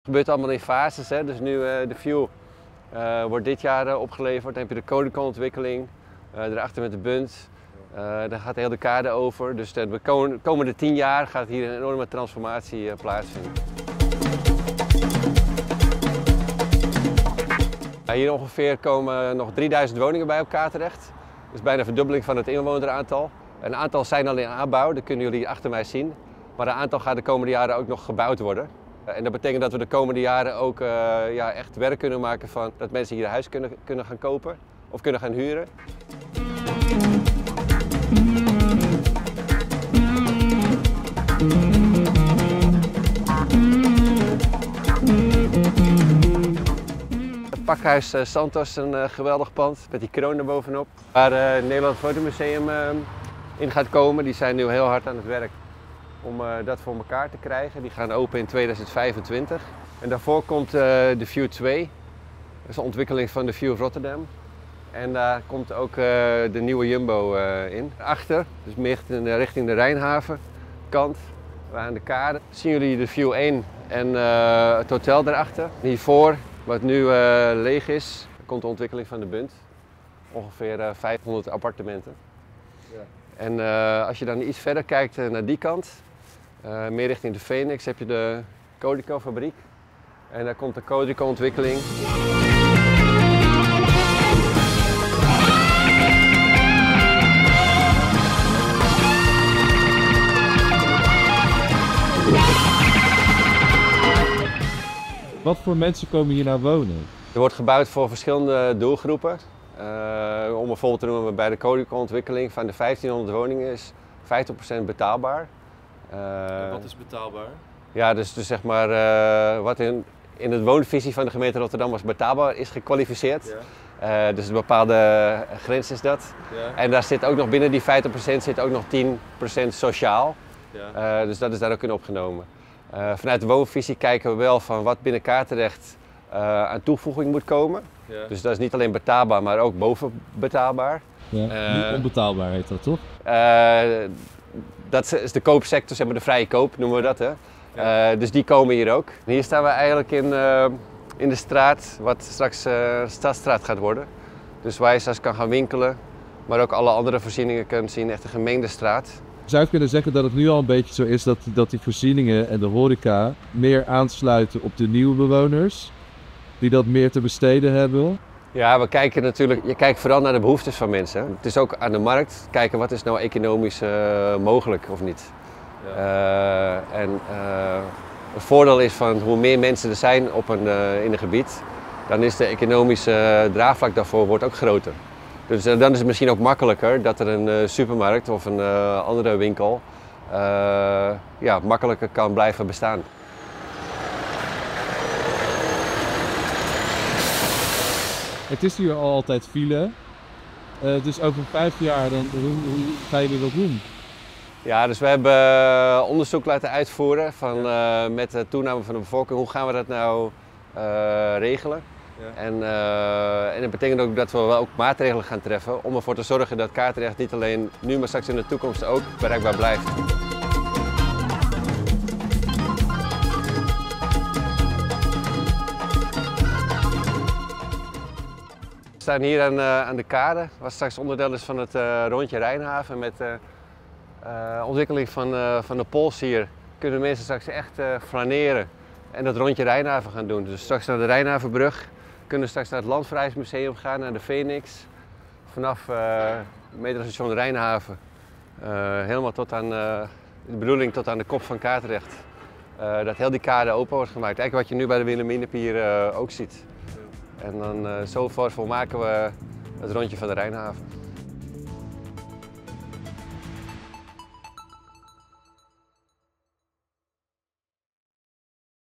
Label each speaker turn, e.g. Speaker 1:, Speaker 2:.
Speaker 1: Het gebeurt allemaal in fases. Hè? Dus nu uh, de View uh, wordt dit jaar uh, opgeleverd. Dan heb je de Codecon-ontwikkeling. daarachter met de Bunt. daar gaat de hele kade over. Dus de komende tien jaar gaat hier een enorme transformatie plaatsvinden. Hier ongeveer komen nog 3000 woningen bij elkaar terecht. Dus bijna een verdubbeling van het inwoneraantal. Een aantal zijn al in aanbouw, dat kunnen jullie achter mij zien. Maar een aantal gaat de komende jaren ook nog gebouwd worden. En dat betekent dat we de komende jaren ook uh, ja, echt werk kunnen maken van dat mensen hier een huis kunnen, kunnen gaan kopen of kunnen gaan huren. Pakhuis uh, Santos, een geweldig pand met die kroon erbovenop. Waar het Nederland Fotomuseum in gaat komen. Die zijn nu heel hard aan het werk om uh, dat voor elkaar te krijgen. Die gaan open in 2025. En daarvoor komt uh, de View 2. Dat is de ontwikkeling van de View Rotterdam. En daar komt ook uh, de nieuwe Jumbo in. Achter, dus meer richting de Rijnhaven kant, aan de kade, zien jullie de View 1 en het hotel daarachter. Hiervoor, wat nu leeg is, komt de ontwikkeling van de Bunt. Ongeveer 500 appartementen. Ja. En als je dan iets verder kijkt naar die kant, uh, meer richting de Phoenix heb je de Codico fabriek. En daar komt de Codico ontwikkeling.
Speaker 2: Wat voor mensen komen hier nou wonen?
Speaker 1: Er wordt gebouwd voor verschillende doelgroepen. Uh, om bijvoorbeeld te noemen bij de Codico ontwikkeling van de 1500 woningen is 50% betaalbaar.
Speaker 2: Uh, wat is betaalbaar?
Speaker 1: Ja, dus, dus zeg maar uh, wat in, in de woonvisie van de gemeente Rotterdam als betaalbaar is gekwalificeerd. Ja. Uh, dus een bepaalde grens is dat. Ja. En daar zit ook nog binnen die 50% zit ook nog 10% sociaal. Ja. dus dat is daar ook in opgenomen. vanuit de woonvisie kijken we wel van wat binnen Kaartenrecht aan toevoeging moet komen. Dus dat is niet alleen betaalbaar, maar ook boven betaalbaar.
Speaker 2: Ja, onbetaalbaar heet dat toch?
Speaker 1: Dat is de koopsector, zeg maar de vrije koop noemen we dat. Hè? Ja. Uh, dus die komen hier ook. En hier staan we eigenlijk in, uh, in de straat, wat straks uh, Stadstraat gaat worden. Dus waar je straks kan gaan winkelen, maar ook alle andere voorzieningen kunt zien. Echt een gemengde straat.
Speaker 2: Zou je kunnen zeggen dat het nu al een beetje zo is dat, dat die voorzieningen en de horeca meer aansluiten op de nieuwe bewoners? Die dat meer te besteden hebben?
Speaker 1: Ja, we kijken natuurlijk, je kijkt vooral naar de behoeftes van mensen. Het is ook aan de markt kijken wat is nou economisch uh, mogelijk of niet. Ja. Uh, en uh, het voordeel is van hoe meer mensen er zijn op een, in een gebied, dan is de economische draagvlak daarvoor wordt ook groter. Dus dan is het misschien ook makkelijker dat er een supermarkt of een andere winkel ja, makkelijker kan blijven bestaan.
Speaker 2: Het is hier al altijd file. Uh, dus over vijf jaar, dan, hoe, hoe ga je dat doen?
Speaker 1: Ja, dus we hebben eh, onderzoek laten uitvoeren van, uh, met de toename van de bevolking. Hoe gaan we dat nou uh, regelen? Ja. En, en dat betekent ook dat we wel ook maatregelen gaan treffen om ervoor te zorgen dat kaartrecht niet alleen nu, maar straks in de toekomst ook bereikbaar blijft. Staan hier aan, uh, aan de kade, wat straks onderdeel is van het uh, rondje Rijnhaven. Met uh, ontwikkeling van, van de pols hier kunnen mensen straks echt flaneren en dat rondje Rijnhaven gaan doen. Dus straks naar de Rijnhavenbrug, kunnen straks naar het Landverrijsmuseum gaan, naar de Phoenix. Vanaf metrostation Rijnhaven, helemaal tot aan, de bedoeling tot aan de kop van Kaartrecht. dat heel die kade open wordt gemaakt. Eigenlijk wat je nu bij de Wilhelminapier ook ziet. En dan uh, zo volmaken we het rondje van de Rijnhaven.